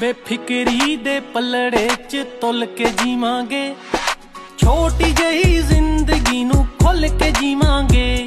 ਬੇਫਿਕਰੀ ਦੇ ਪਲੜੇ 'ਚ ਤੁਲ ਕੇ ਜੀਵਾਂਗੇ। ਛੋਟੀ ਜਹੀ ਜ਼ਿੰਦਗੀ ਨੂੰ ਖੁੱਲ ਕੇ ਜੀਵਾਂਗੇ।